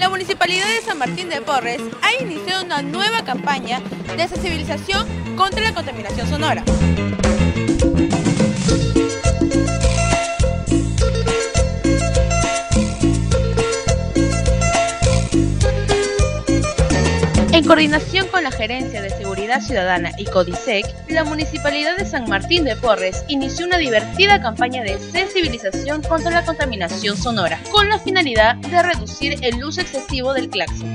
la Municipalidad de San Martín de Porres ha iniciado una nueva campaña de sensibilización contra la contaminación sonora. En coordinación con la Gerencia de Seguridad Ciudadana y CODISEC, la Municipalidad de San Martín de Porres inició una divertida campaña de sensibilización contra la contaminación sonora, con la finalidad de reducir el uso excesivo del claxon.